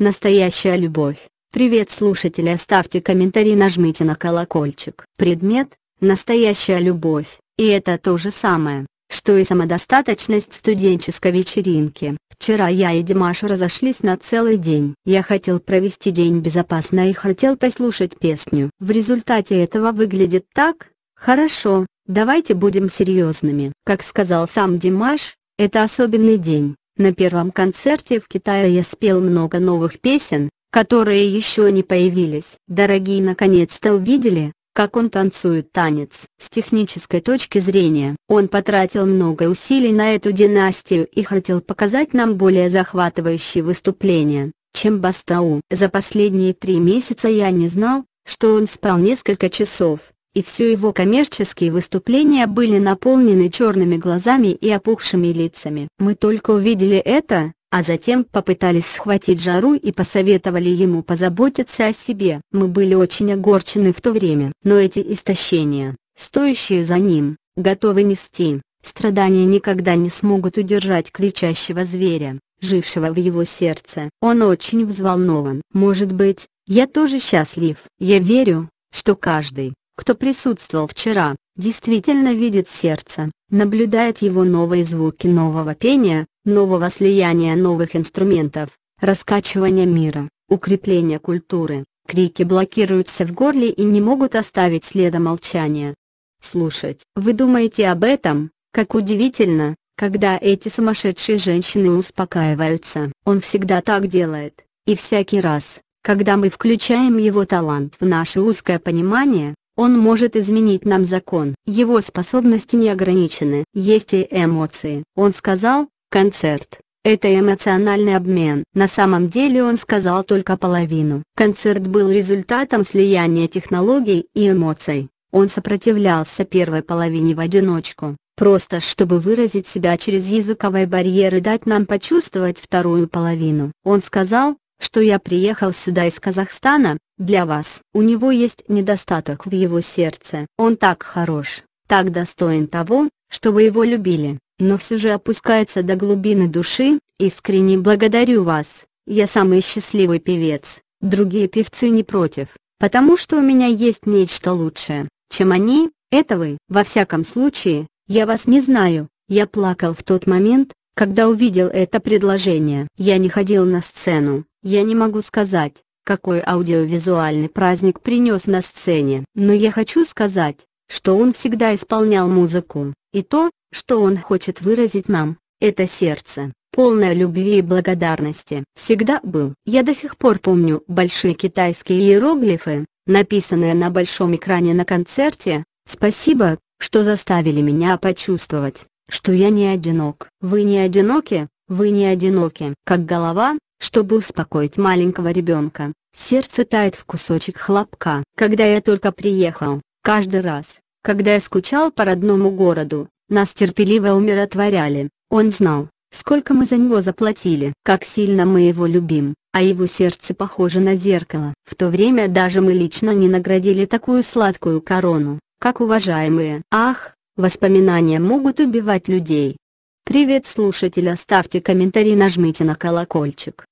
Настоящая любовь. Привет слушатели, оставьте комментарий, нажмите на колокольчик. Предмет – настоящая любовь, и это то же самое, что и самодостаточность студенческой вечеринки. Вчера я и Димаш разошлись на целый день. Я хотел провести день безопасно и хотел послушать песню. В результате этого выглядит так, хорошо, давайте будем серьезными. Как сказал сам Димаш, это особенный день. На первом концерте в Китае я спел много новых песен, которые еще не появились. Дорогие наконец-то увидели, как он танцует танец. С технической точки зрения, он потратил много усилий на эту династию и хотел показать нам более захватывающие выступления, чем Бастау. За последние три месяца я не знал, что он спал несколько часов, и все его коммерческие выступления были наполнены черными глазами и опухшими лицами. Мы только увидели это, а затем попытались схватить жару и посоветовали ему позаботиться о себе. Мы были очень огорчены в то время, но эти истощения, стоящие за ним, готовы нести, страдания никогда не смогут удержать кричащего зверя, жившего в его сердце. Он очень взволнован. Может быть, я тоже счастлив. Я верю, что каждый, кто присутствовал вчера, действительно видит сердце, наблюдает его новые звуки нового пения, нового слияния новых инструментов, раскачивания мира, укрепления культуры. Крики блокируются в горле и не могут оставить следа молчания. Слушать. Вы думаете об этом? Как удивительно, когда эти сумасшедшие женщины успокаиваются. Он всегда так делает. И всякий раз, когда мы включаем его талант в наше узкое понимание, он может изменить нам закон. Его способности не ограничены. Есть и эмоции. Он сказал, концерт. Это эмоциональный обмен. На самом деле он сказал только половину. Концерт был результатом слияния технологий и эмоций. Он сопротивлялся первой половине в одиночку, просто чтобы выразить себя через языковой барьер и дать нам почувствовать вторую половину. Он сказал, что я приехал сюда из Казахстана, для вас. У него есть недостаток в его сердце. Он так хорош, так достоин того, чтобы его любили, но все же опускается до глубины души, искренне благодарю вас, я самый счастливый певец, другие певцы не против, потому что у меня есть нечто лучшее, чем они, это вы. Во всяком случае, я вас не знаю, я плакал в тот момент, когда увидел это предложение. Я не ходил на сцену, я не могу сказать, какой аудиовизуальный праздник принес на сцене. Но я хочу сказать, что он всегда исполнял музыку, и то, что он хочет выразить нам, это сердце, полное любви и благодарности. Всегда был. Я до сих пор помню большие китайские иероглифы, написанные на большом экране на концерте, спасибо, что заставили меня почувствовать, что я не одинок. Вы не одиноки, вы не одиноки. Как голова, чтобы успокоить маленького ребенка. Сердце тает в кусочек хлопка. Когда я только приехал, каждый раз, когда я скучал по родному городу, нас терпеливо умиротворяли. Он знал, сколько мы за него заплатили, как сильно мы его любим, а его сердце похоже на зеркало. В то время даже мы лично не наградили такую сладкую корону, как уважаемые. Ах, воспоминания могут убивать людей. Привет слушатель, оставьте комментарий, нажмите на колокольчик.